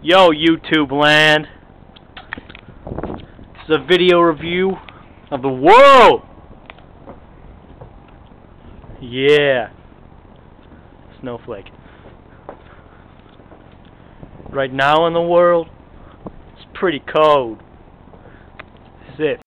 Yo, YouTube land. This is a video review of the world. Yeah. Snowflake. Right now in the world, it's pretty cold. That's it.